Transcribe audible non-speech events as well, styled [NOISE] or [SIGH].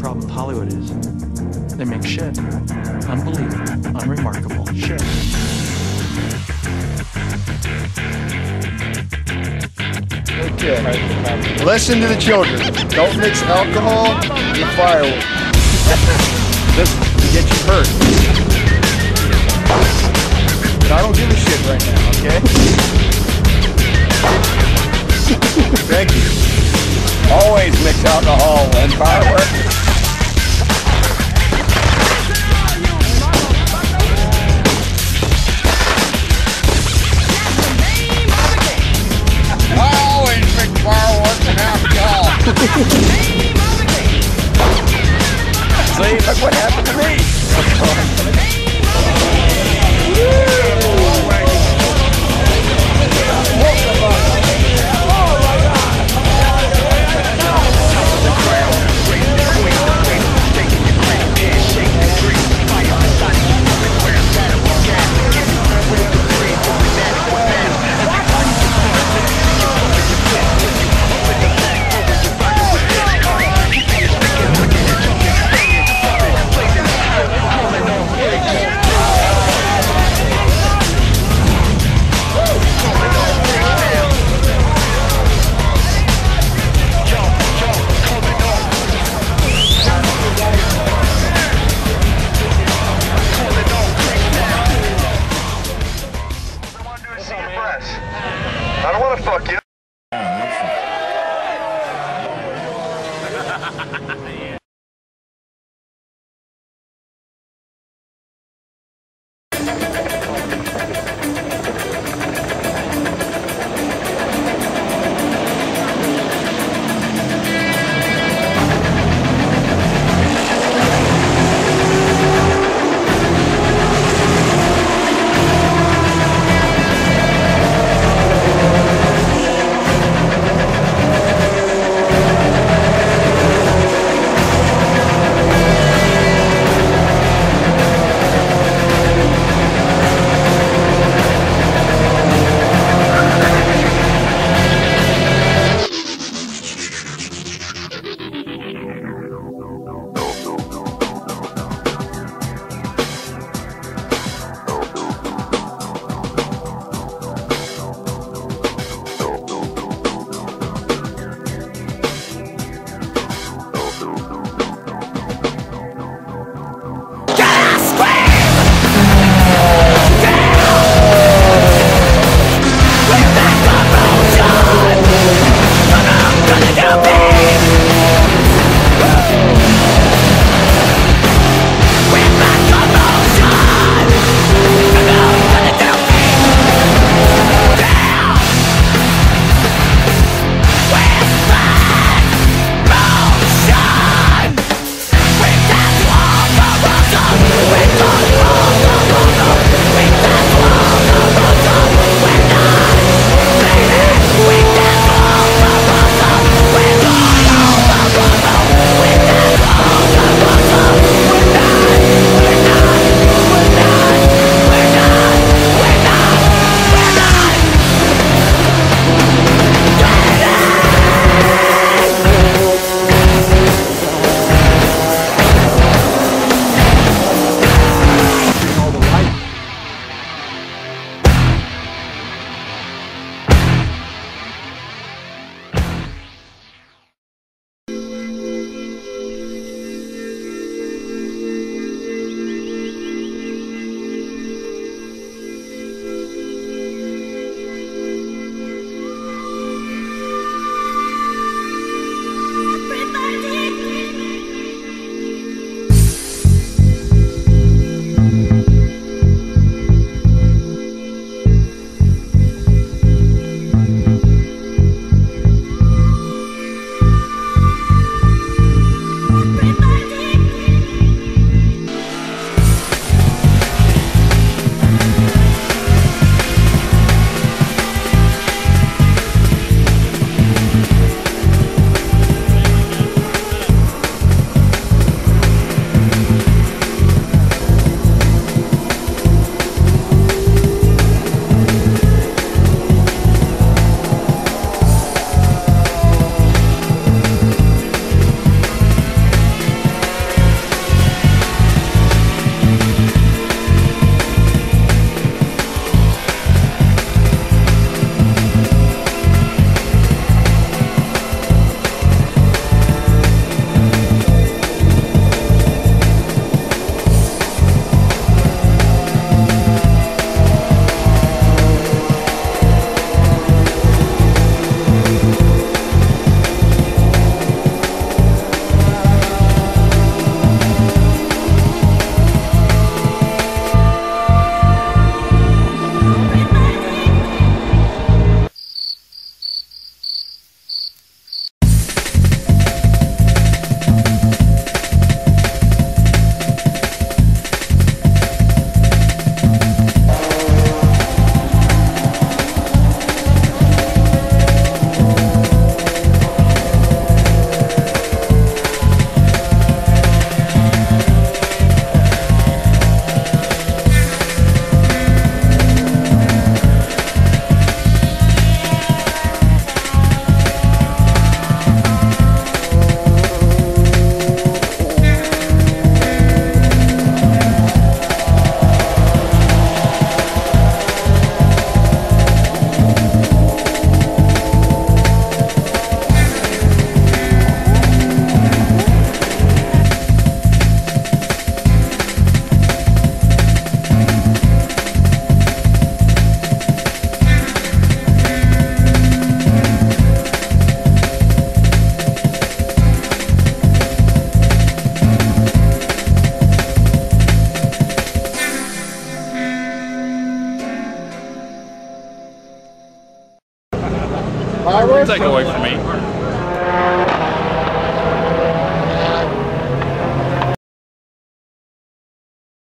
problem with Hollywood is they make shit. Unbelievable, unremarkable shit. Okay. Listen to the children. Don't mix alcohol with fireworks. [LAUGHS] this will get you hurt. But I don't give a shit right now, okay? [LAUGHS] Thank you. Always mix alcohol and fireworks. Look what happened to me. I Take away from me.